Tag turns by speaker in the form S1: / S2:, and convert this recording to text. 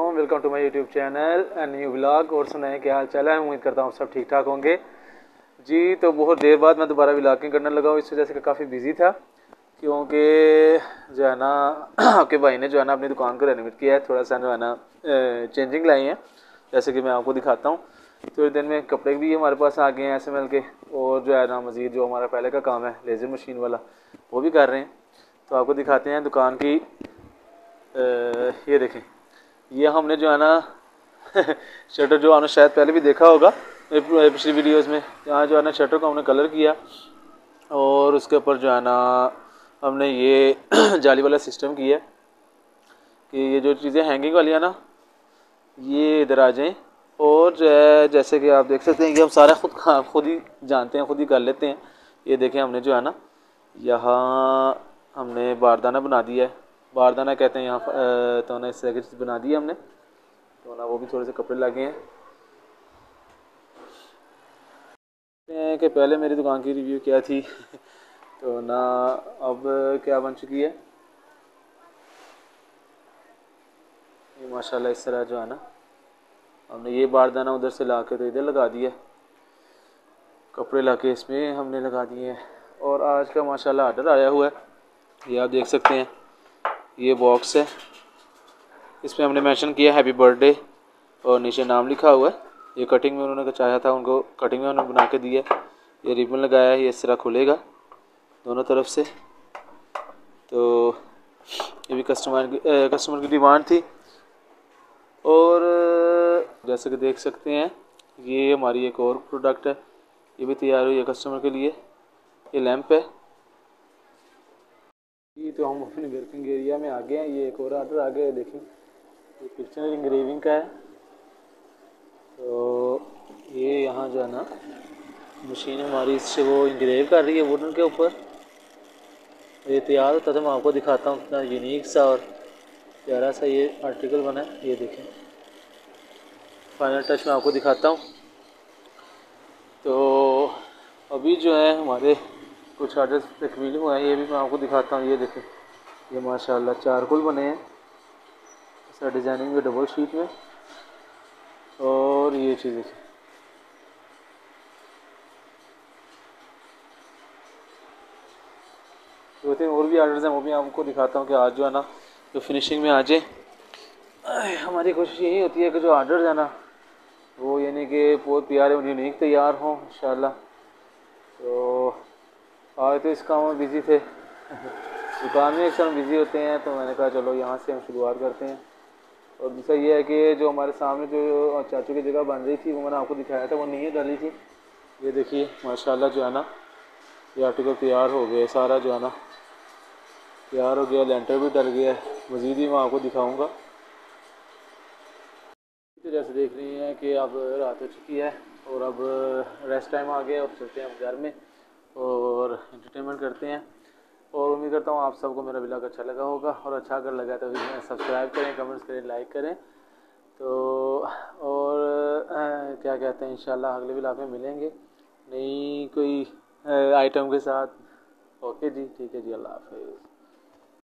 S1: Welcome to my YouTube channel and new blog और सुनाए क्या हाल चाल है? उम्मीद करता हूँ सब ठीक ठाक होंगे। जी तो बहुत देर बाद मैं दोबारा ब्लॉगिंग करने लगा हूँ, इस वजह से काफ़ी बिज़ी था, क्योंकि जो है ना, आपके भाई ने जो है ना अपनी दुकान को रेनोवेट किया है, थोड़ा सा जो है ना चेंजिंग लाई है, जैसे कि मैं आपको दिखाता हूँ। थोड़ी देर में कपड़े भी हमारे पास आ गए हैं एस के और जो है ना मज़ीद जो हमारा पहले का काम है लेज़र मशीन वाला, वो भी कर रहे हैं। तो आपको दिखाते हैं दुकान की ये देखें। ये हमने जो है ना शटर जो है ना शायद पहले भी देखा होगा पिछली वीडियोस में यहाँ जो है ना शटर को हमने कलर किया, और उसके ऊपर जो है ना, हमने ये जाली वाला सिस्टम किया कि ये जो चीज़ें हैंगिंग वाली है ना, ये इधर आ जाएँ, और जैसे कि आप देख सकते हैं कि हम सारा खुद खुद ही जानते हैं, खुद ही कर लेते हैं। ये देखें हमने जो है ना, यहाँ हमने बारदाना बना दिया है। बारदाना कहते हैं यहाँ तो ना इस की बना दी है हमने। तो ना वो भी थोड़े से कपड़े लगे हैं। कि पहले मेरी दुकान की रिव्यू क्या थी? तो ना, अब क्या बन चुकी है? ये माशाल्लाह इस तरह जो है ना, हमने ये बारदाना उधर से ला के तो इधर लगा दिया। कपड़े ला के इसमें हमने लगा दिए हैं। और आज का माशाल्लाह आर्डर आया हुआ है। ये आप देख सकते हैं। ये बॉक्स है। इसमें हमने मेंशन किया हैप्पी बर्थडे और नीचे नाम लिखा हुआ है। ये कटिंग में उन्होंने चाहा था, उनको कटिंग में उन्होंने बना के दिया ये रिबन लगाया है, ये इस तरह खुलेगा दोनों तरफ़ से। तो ये भी कस्टमर की कस्टमर की डिमांड थी। और जैसे कि देख सकते हैं, ये हमारी एक और प्रोडक्ट है। ये भी तैयार हुई है कस्टमर के लिए। ये लैंप है। ये तो हम अपने वर्किंग एरिया में आ गए हैं। ये एक और आर्डर आ गया देखें। ये पिक्चर इंग्रेविंग का है। तो ये यहाँ जो है ना मशीन हमारी, इससे वो इंग्रेव कर रही है वुडन के ऊपर। ये तैयार होता था मैं आपको दिखाता हूँ कितना यूनिक सा और प्यारा सा ये आर्टिकल बना है। ये देखें। फाइनल टच मैं आपको दिखाता हूँ। तो अभी जो है हमारे कुछ आर्डर्स तकमील हुए हैं, ये भी मैं आपको दिखाता हूँ, ये देखें। ये माशाल्लाह चारकोल बने हैं, ऐसा डिज़ाइनिंग में डबल शीट में। और ये चीज़ देखें। दो तीन और भी आर्डर्स हैं, वो भी आपको दिखाता हूँ कि आज जो है ना, जो फिनिशिंग में आ जाए हमारी कोशिश यही होती है कि जो आर्डर्स है ना, वो यानी कि बहुत प्यारे यूनिक तैयार हों इंशाल्लाह तो आज तो इस काम में बिज़ी थे। दुकान में अक्सर बिज़ी होते हैं तो मैंने कहा चलो यहाँ से हम शुरुआत करते हैं। और दूसरा ये है कि जो हमारे सामने जो चाचू की जगह बन रही थी, वो मैंने आपको दिखाया था, वो नहीं है, डाली थी। ये देखिए, माशाल्लाह जो है ना, ये आर्टिकल तैयार हो गया सारा जो है ना, तैयार हो गया लेंटर भी डल गया है। मज़ीद ही मैं आपको दिखाऊँगा। तो जैसे देख रही हैं कि अब रात हो चुकी है, और अब रेस्ट टाइम आ गया और चलते हैं हम घर में। और इंटरटेनमेंट करते हैं। और उम्मीद करता हूँ आप सबको मेरा ब्लॉग अच्छा लगा होगा। और अच्छा अगर लगा तो सब्सक्राइब करें कमेंट्स करें लाइक करें। तो और क्या कहते हैं, इंशाल्लाह अगले ब्लॉग में मिलेंगे। नई कोई आइटम के साथ। ओके जी, ठीक है जी, अल्लाह हाफिज़।